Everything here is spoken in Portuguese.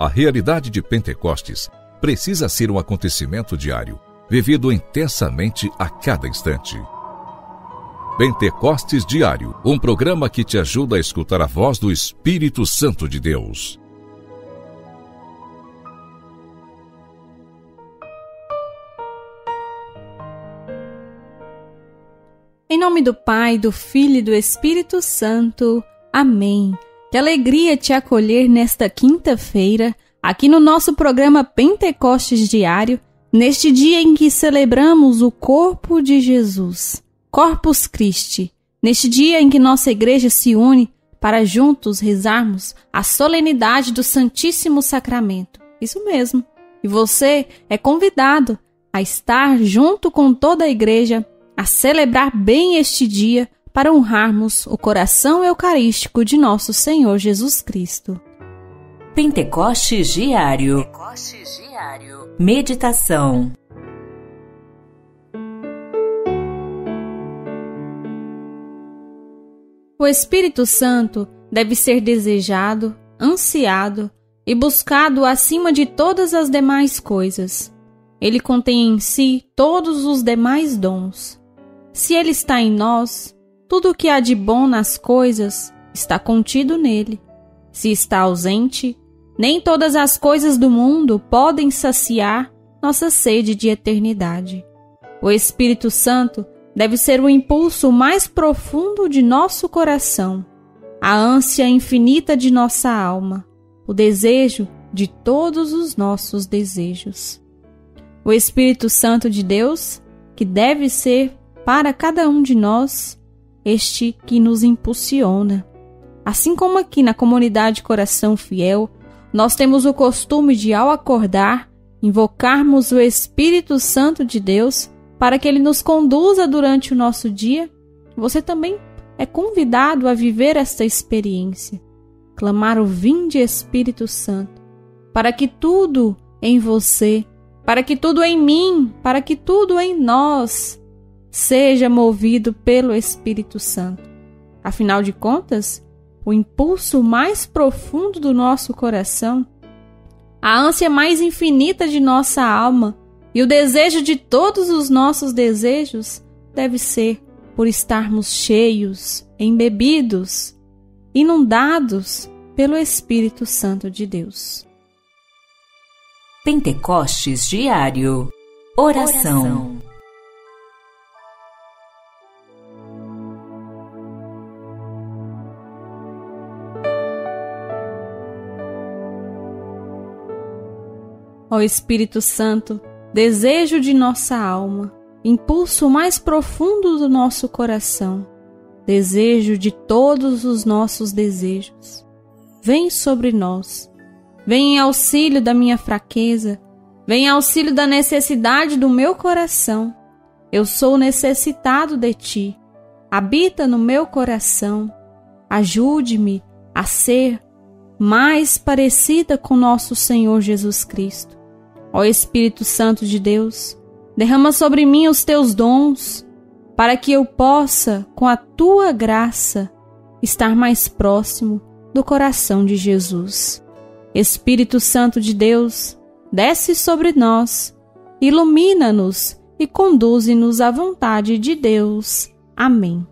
A realidade de Pentecostes precisa ser um acontecimento diário, vivido intensamente a cada instante. Pentecostes Diário, um programa que te ajuda a escutar a voz do Espírito Santo de Deus. Em nome do Pai, do Filho e do Espírito Santo. Amém. Que alegria te acolher nesta quinta-feira, aqui no nosso programa Pentecostes Diário, neste dia em que celebramos o corpo de Jesus, Corpus Christi, neste dia em que nossa igreja se une para juntos rezarmos a solenidade do Santíssimo Sacramento. Isso mesmo. E você é convidado a estar junto com toda a igreja a celebrar bem este dia para honrarmos o coração eucarístico de nosso Senhor Jesus Cristo. Pentecostes Diário. Pentecostes Diário. Meditação. O Espírito Santo deve ser desejado, ansiado e buscado acima de todas as demais coisas. Ele contém em si todos os demais dons. Se ele está em nós, tudo o que há de bom nas coisas está contido nele. Se está ausente, nem todas as coisas do mundo podem saciar nossa sede de eternidade. O Espírito Santo deve ser o impulso mais profundo de nosso coração, a ânsia infinita de nossa alma, o desejo de todos os nossos desejos. O Espírito Santo de Deus, que deve ser para cada um de nós este que nos impulsiona. Assim como aqui na comunidade Coração Fiel, nós temos o costume de, ao acordar, invocarmos o Espírito Santo de Deus para que ele nos conduza durante o nosso dia. Você também é convidado a viver esta experiência, clamar o Vinde Espírito Santo, para que tudo em você, para que tudo em mim, para que tudo em nós seja movido pelo Espírito Santo. Afinal de contas, o impulso mais profundo do nosso coração, a ânsia mais infinita de nossa alma e o desejo de todos os nossos desejos deve ser por estarmos cheios, embebidos, inundados pelo Espírito Santo de Deus. Pentecostes Diário Oração. Oração. Ó Espírito Santo, desejo de nossa alma, impulso mais profundo do nosso coração, desejo de todos os nossos desejos. Vem sobre nós, vem em auxílio da minha fraqueza, vem em auxílio da necessidade do meu coração. Eu sou necessitado de ti. Habita no meu coração. Ajude-me a ser mais parecida com nosso Senhor Jesus Cristo. Ó Espírito Santo de Deus, derrama sobre mim os teus dons, para que eu possa, com a tua graça, estar mais próximo do coração de Jesus. Espírito Santo de Deus, desce sobre nós, ilumina-nos e conduze-nos à vontade de Deus. Amém.